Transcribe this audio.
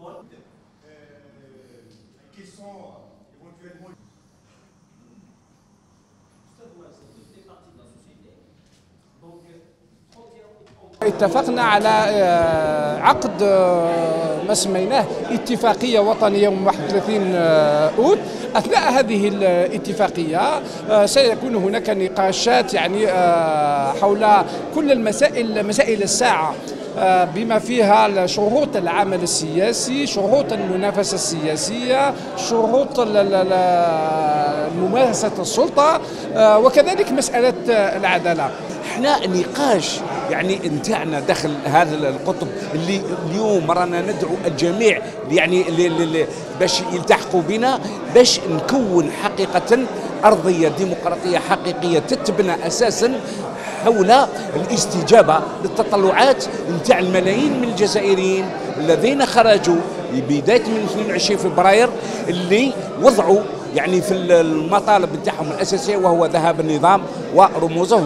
bonnes euh, qui sont euh, éventuellement. اتفقنا على آه، عقد آه، ما سميناه اتفاقية وطنية يوم 31 آه، أوت أثناء هذه الاتفاقية سيكون هناك نقاشات يعني حول كل المسائل مسائل الساعة بما فيها شروط العمل السياسي شروط المنافسة السياسية شروط ممارسة السلطة وكذلك مسألة العدالة. إحنا نقاش يعني نتاعنا داخل هذا القطب اللي اليوم رانا ندعو الجميع يعني باش يلتحقوا بنا باش نكون حقيقة أرضية ديمقراطية حقيقية تتبنى أساسا حول الاستجابة للتطلعات نتاع الملايين من الجزائريين الذين خرجوا بدايه من 22 فبراير اللي وضعوا يعني في المطالب نتاعهم الأساسية وهو ذهاب النظام ورموزه.